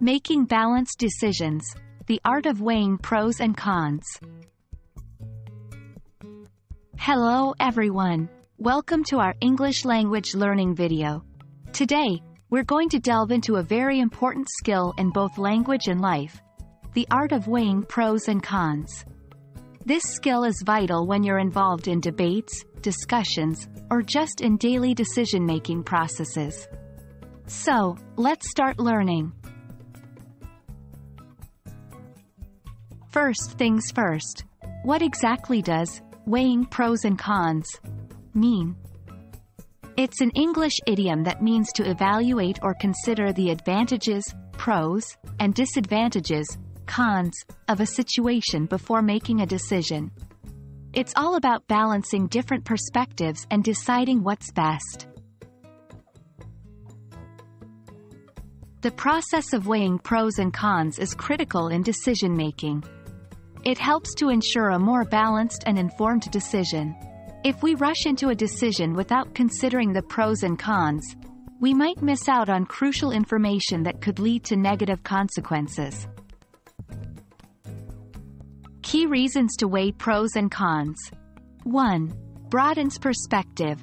Making balanced decisions. The art of weighing pros and cons. Hello everyone. Welcome to our English language learning video. Today, we're going to delve into a very important skill in both language and life. The art of weighing pros and cons. This skill is vital when you're involved in debates, discussions, or just in daily decision-making processes. So, let's start learning. First things first. What exactly does weighing pros and cons mean? It's an English idiom that means to evaluate or consider the advantages, pros, and disadvantages, cons, of a situation before making a decision. It's all about balancing different perspectives and deciding what's best. The process of weighing pros and cons is critical in decision-making. It helps to ensure a more balanced and informed decision. If we rush into a decision without considering the pros and cons, we might miss out on crucial information that could lead to negative consequences. Key reasons to weigh pros and cons. 1. Broadens perspective.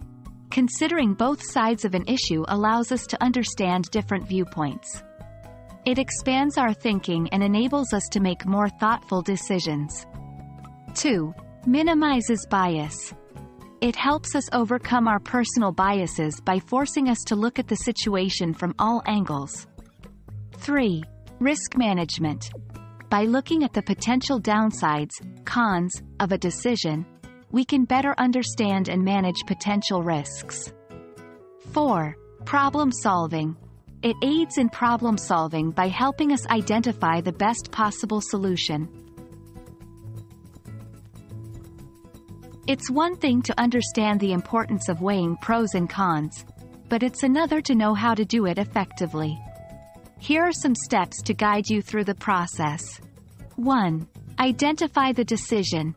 Considering both sides of an issue allows us to understand different viewpoints. It expands our thinking and enables us to make more thoughtful decisions. 2. Minimizes bias. It helps us overcome our personal biases by forcing us to look at the situation from all angles. 3. Risk management. By looking at the potential downsides, cons, of a decision, we can better understand and manage potential risks. 4. Problem solving. It aids in problem solving by helping us identify the best possible solution. It's one thing to understand the importance of weighing pros and cons, but it's another to know how to do it effectively. Here are some steps to guide you through the process. 1. Identify the decision,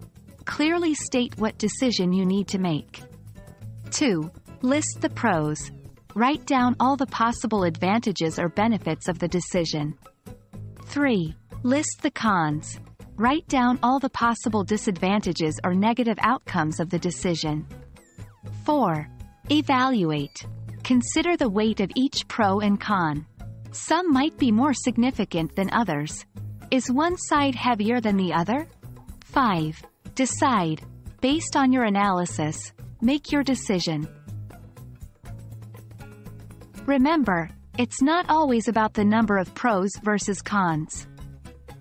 Clearly state what decision you need to make. 2. List the pros. Write down all the possible advantages or benefits of the decision. 3. List the cons. Write down all the possible disadvantages or negative outcomes of the decision. 4. Evaluate. Consider the weight of each pro and con. Some might be more significant than others. Is one side heavier than the other? 5. Decide. Based on your analysis, make your decision. Remember, it's not always about the number of pros versus cons.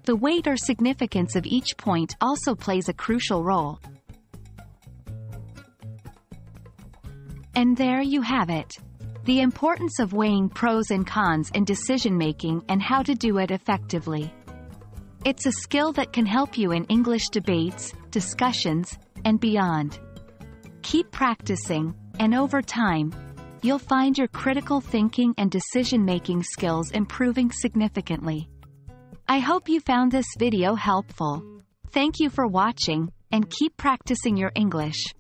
The weight or significance of each point also plays a crucial role. And there you have it. The importance of weighing pros and cons in decision-making and how to do it effectively. It's a skill that can help you in English debates, discussions, and beyond. Keep practicing, and over time, you'll find your critical thinking and decision-making skills improving significantly. I hope you found this video helpful. Thank you for watching, and keep practicing your English.